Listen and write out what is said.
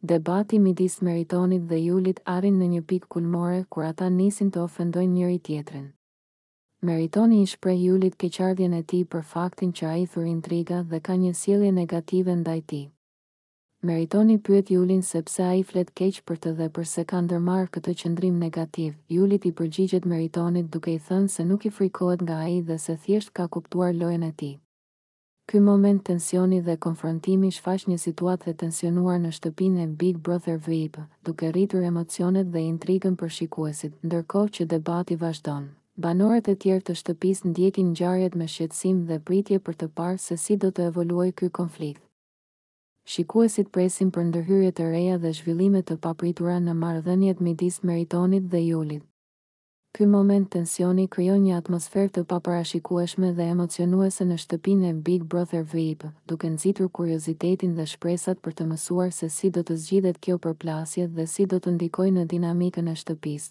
Debati midis Meritonit dhe Julit arrin në një pikë kulmore kur ata nisin të ofendojnë njëri-tjetrin. Meritoni i shpreh Julit keqardhjen e tij për faktin që ai thur intriga dhe ka një sjellje negative ndaj tij. Meritoni pyet Julin se pse ai flet keq për të dhe përse ka ndërmarrë këtë qëndrim negativ. Julit i përgjigjet Meritonit duke i thënë se nuk i frikohet nga ai dhe se thjesht ka kuptuar lojën e tij. Ky moment tensioni dhe konfrontimi shfaq një situatë të tensionuar në shtëpinë e Big Brother VIP, duke rritur emocionet dhe intrigën për shikuesit. Ndërkohë që debati vazhdon, banorët e tjerë të shtëpisë ndjekin ngjarjet me shqetësim dhe pritje për të parë se si do të evoluojë ky konflikt. Shikuesit presin për ndërhyrje të reja dhe zhvillime të papritura në marrëdhëniet midis Meritonit dhe Julit. Ky moment tensioni krijon një atmosferë të paparashikueshme dhe emocionuese në shtëpinë e Big Brother VIP, duke nxitur kuriozitetin dhe shpresat për të mësuar se si do të zgjidhet kjo përplasje dhe si do të ndikojë në dinamikën e shtëpisë.